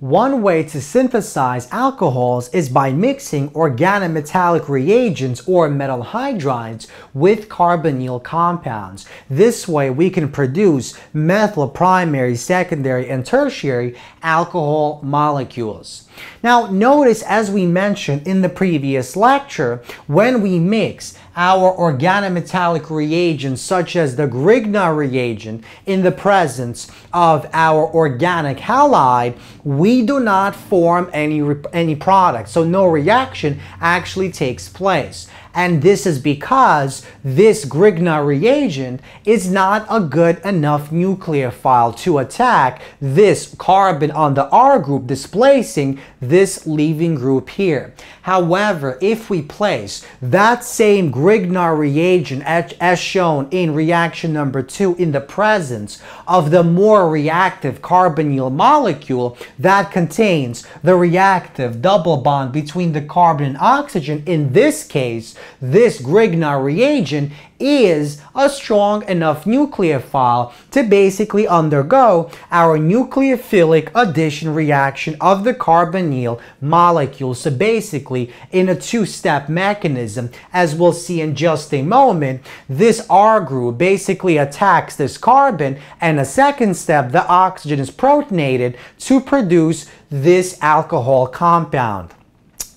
One way to synthesize alcohols is by mixing organometallic reagents or metal hydrides with carbonyl compounds. This way we can produce methyl primary, secondary, and tertiary alcohol molecules. Now notice as we mentioned in the previous lecture, when we mix our organometallic reagents such as the Grignard reagent in the presence of our organic halide, we do not form any, any product. So no reaction actually takes place. And this is because this Grignard reagent is not a good enough nucleophile to attack this carbon on the R group, displacing this leaving group here. However, if we place that same Grignard reagent as shown in reaction number two in the presence of the more reactive carbonyl molecule that contains the reactive double bond between the carbon and oxygen, in this case, this Grignard reagent is a strong enough nucleophile to basically undergo our nucleophilic addition reaction of the carbonyl molecule. So basically, in a two-step mechanism, as we'll see in just a moment, this R group basically attacks this carbon, and a second step, the oxygen is protonated to produce this alcohol compound.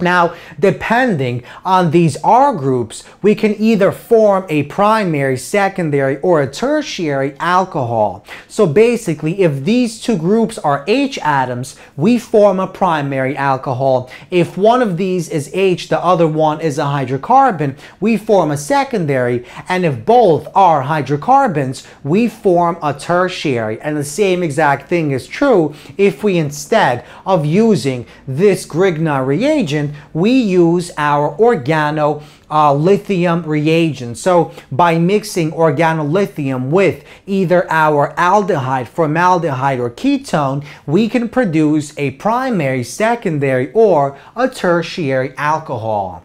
Now, depending on these R groups, we can either form a primary, secondary, or a tertiary alcohol. So basically, if these two groups are H atoms, we form a primary alcohol. If one of these is H, the other one is a hydrocarbon, we form a secondary. And if both are hydrocarbons, we form a tertiary. And the same exact thing is true if we instead of using this Grignard reagent, we use our organo uh, lithium reagent. So by mixing organolithium with either our aldehyde, formaldehyde, or ketone, we can produce a primary, secondary, or a tertiary alcohol.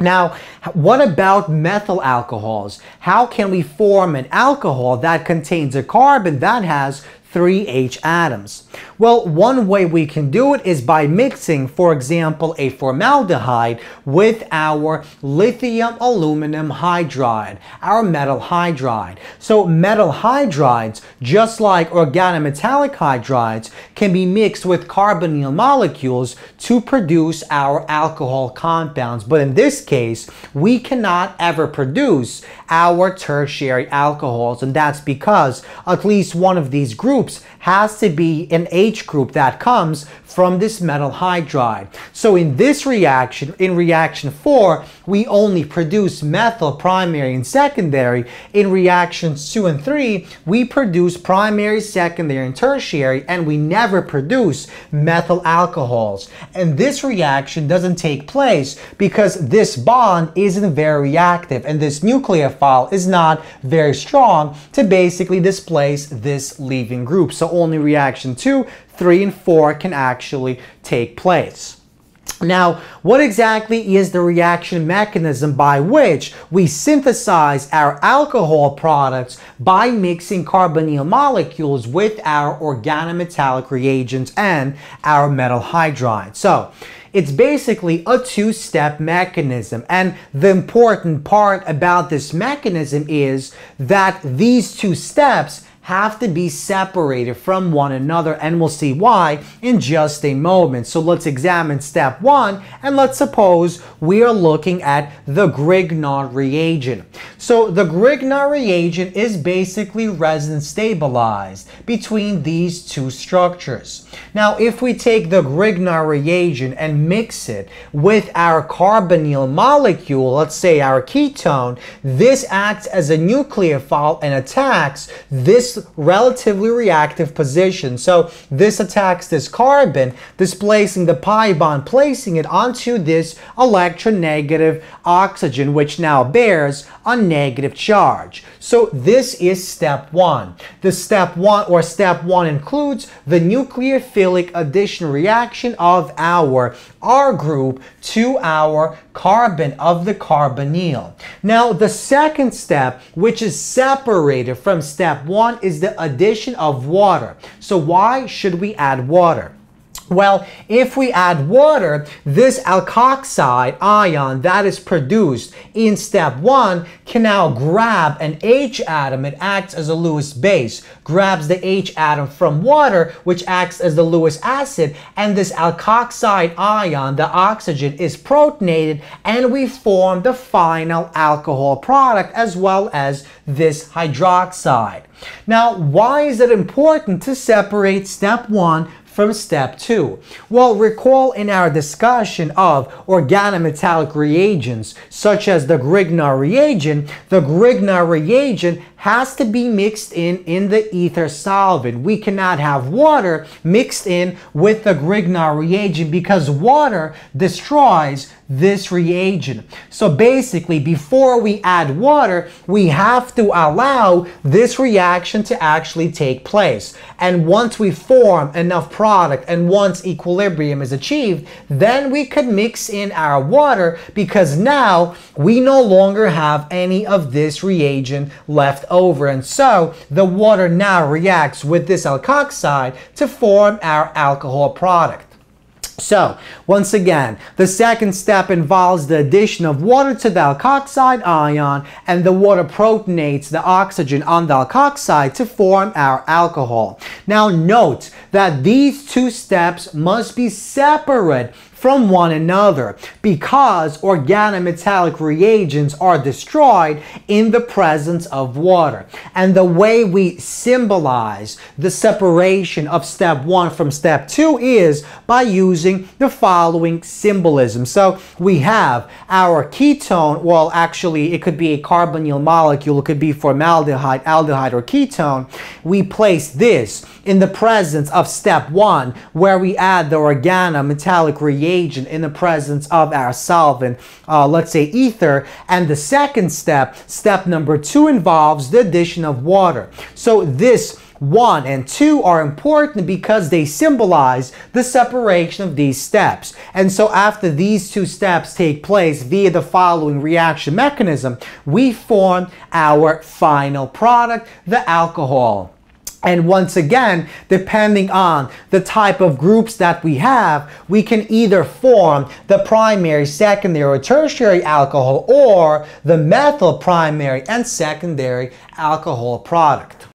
Now, what about methyl alcohols? How can we form an alcohol that contains a carbon that has three H atoms? Well, one way we can do it is by mixing, for example, a formaldehyde with our lithium aluminum hydride, our metal hydride. So metal hydrides, just like organometallic hydrides, can be mixed with carbonyl molecules to produce our alcohol compounds. But in this case, we cannot ever produce our tertiary alcohols, and that's because at least one of these groups has to be an H group that comes from this metal hydride. So in this reaction, in reaction 4, we only produce methyl primary and secondary. In reactions 2 and 3, we produce primary, secondary, and tertiary, and we never produce methyl alcohols. And this reaction doesn't take place because this bond isn't very active, and this nucleophile is not very strong to basically displace this leaving group. So only reaction 2, 3, and 4 can actually take place. Now, what exactly is the reaction mechanism by which we synthesize our alcohol products by mixing carbonyl molecules with our organometallic reagents and our metal hydride? So, it's basically a two-step mechanism. And the important part about this mechanism is that these two steps have to be separated from one another and we'll see why in just a moment. So let's examine step one and let's suppose we are looking at the Grignard reagent. So the Grignard reagent is basically resonance stabilized between these two structures. Now if we take the Grignard reagent and mix it with our carbonyl molecule, let's say our ketone, this acts as a nucleophile and attacks relatively reactive position. So this attacks this carbon, displacing the pi bond, placing it onto this electronegative oxygen, which now bears a negative charge. So this is step one. The step one or step one includes the nucleophilic addition reaction of our R group to our carbon of the carbonyl. Now the second step, which is separated from step one, is the addition of water. So why should we add water? Well, if we add water, this alkoxide ion that is produced in step one can now grab an H atom. It acts as a Lewis base, grabs the H atom from water, which acts as the Lewis acid, and this alkoxide ion, the oxygen, is protonated, and we form the final alcohol product as well as this hydroxide. Now, why is it important to separate step one from step two? Well, recall in our discussion of organometallic reagents, such as the Grignard reagent, the Grignard reagent has to be mixed in in the ether solvent. We cannot have water mixed in with the Grignard reagent because water destroys this reagent. So basically, before we add water, we have to allow this reaction to actually take place. And once we form enough product and once equilibrium is achieved, then we could mix in our water because now we no longer have any of this reagent left over. And so the water now reacts with this alkoxide to form our alcohol product. So, once again, the second step involves the addition of water to the alkoxide ion and the water protonates the oxygen on the alkoxide to form our alcohol. Now note that these two steps must be separate from one another because organometallic reagents are destroyed in the presence of water. And the way we symbolize the separation of step one from step two is by using the following symbolism. So we have our ketone, well actually it could be a carbonyl molecule, it could be formaldehyde, aldehyde, or ketone. We place this in the presence of step one where we add the organometallic reagent reagent in the presence of our solvent, uh, let's say ether. And the second step, step number two, involves the addition of water. So this 1 and 2 are important because they symbolize the separation of these steps. And so after these two steps take place via the following reaction mechanism, we form our final product, the alcohol. And once again, depending on the type of groups that we have, we can either form the primary, secondary, or tertiary alcohol or the methyl primary and secondary alcohol product.